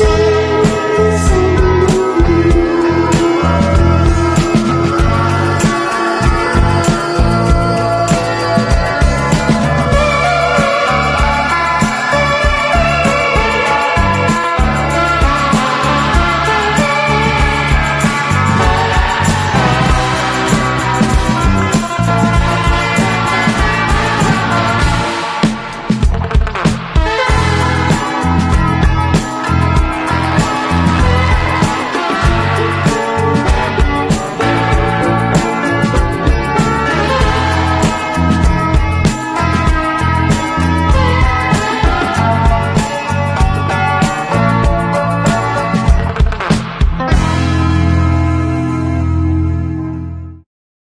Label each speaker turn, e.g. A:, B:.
A: see